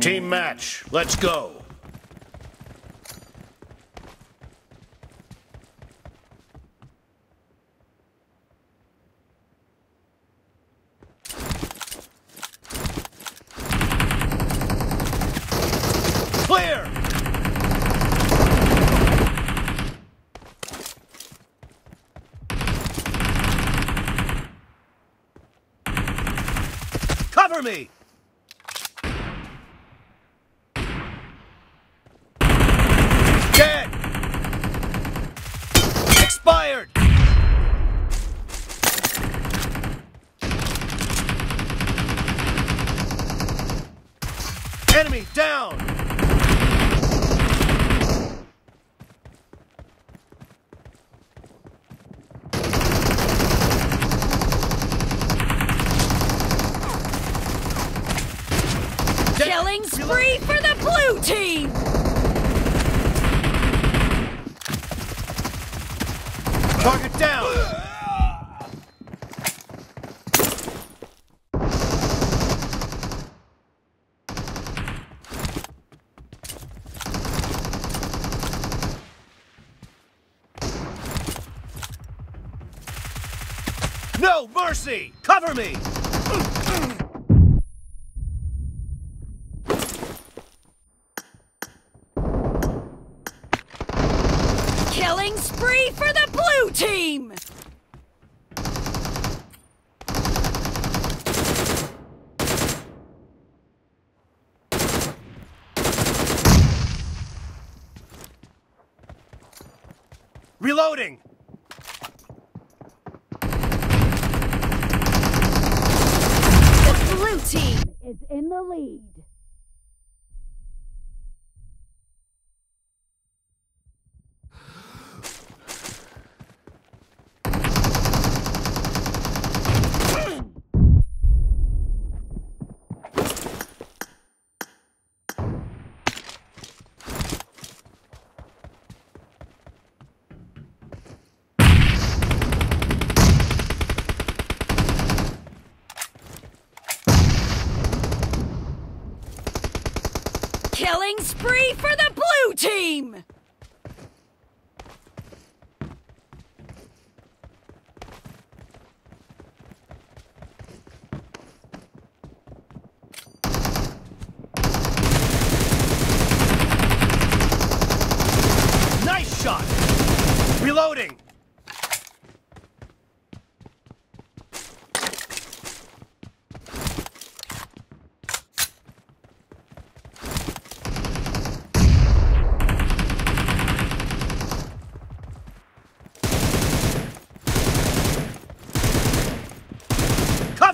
Team match, let's go. Clear! Cover me! Expired! Enemy down! Killing spree for the blue team! Target down! No mercy! Cover me! Killing spree for the blue team! Reloading! The blue team is in the lead. Killing spree for the blue team!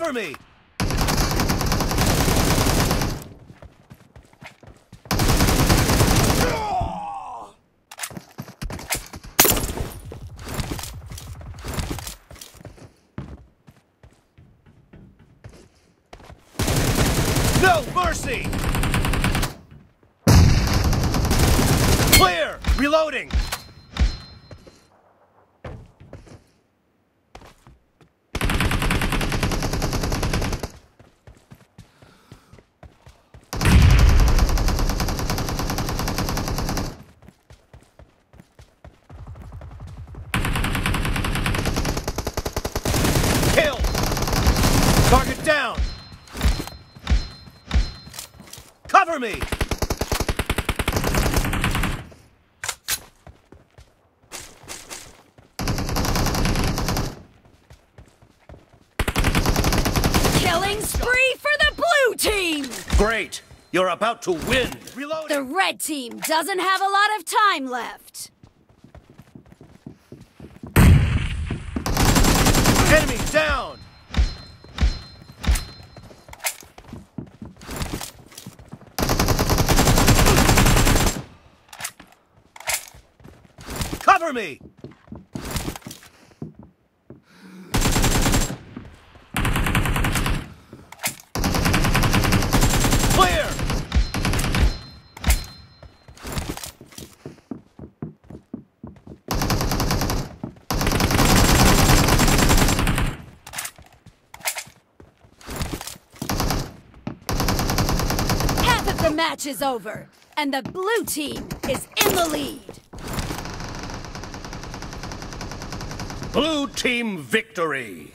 Cover me! No mercy! Clear! Reloading! Kill! Target down! Cover me! Killing spree for the blue team! Great! You're about to win! The red team doesn't have a lot of time left. Enemy down! Cover me! Half of The match is over, and the blue team is in the lead. Blue team victory!